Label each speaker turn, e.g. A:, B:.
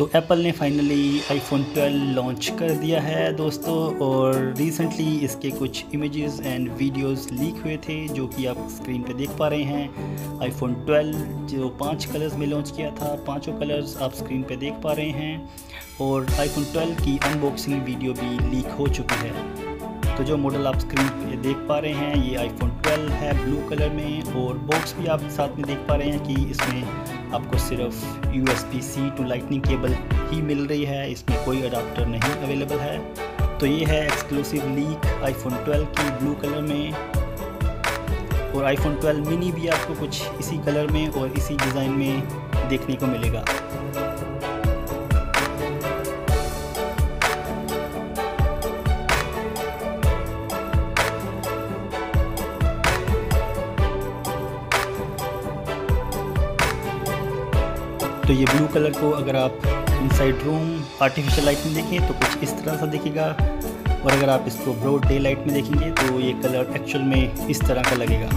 A: तो एप्पल ने finally iPhone 12 launch कर दिया है दोस्तों, और रिसेंटली इसके कुछ इमेजेस एंड वीडियोस लीक हुए थे, जो कि आप स्क्रीन पे देख पा रहे हैं। आईफोन 12 जो पाँच कलर्स में लॉन्च किया था, पाँचों कलर्स आप स्क्रीन पे देख पा रहे हैं, और आईफोन 12 की अनबॉक्सिंग वीडियो भी लीक हो चुकी है। तो जो मॉडल आप स्क्रीन पे देख पा रहे हैं, ये आईफोन 12 है ब्लू कलर में, और बॉक्स भी आप साथ में देख पा रहे हैं कि इसमें आपको सिर्फ़ U S C to lightning cable ही मिल रही है। इसमें कोई अडाप्टर नहीं अवेलेबल है। तो ये है एक्सक्लूसिव लीक आईफोन 12 की ब्लू कलर में। और आईफोन 12 मिनी भी आपको कुछ इसी कलर में और इसी डिज़ाइन में देखने को मिलेगा। तो ये ब्लू कलर को अगर आप इनसाइड रूम आर्टिफिशियल लाइट में देखें तो कुछ इस तरह सा दिखेगा। और अगर आप इसको ब्रॉड डे लाइट में देखेंगे तो ये कलर एक्चुअल में इस तरह का लगेगा।